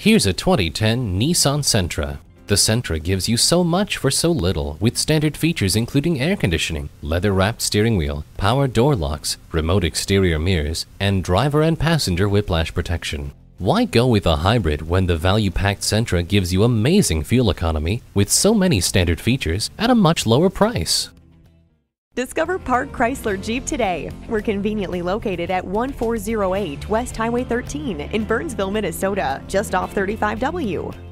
Here's a 2010 Nissan Sentra. The Sentra gives you so much for so little with standard features including air conditioning, leather-wrapped steering wheel, power door locks, remote exterior mirrors, and driver and passenger whiplash protection. Why go with a hybrid when the value-packed Sentra gives you amazing fuel economy with so many standard features at a much lower price? Discover Park Chrysler Jeep today. We're conveniently located at 1408 West Highway 13 in Burnsville, Minnesota, just off 35W.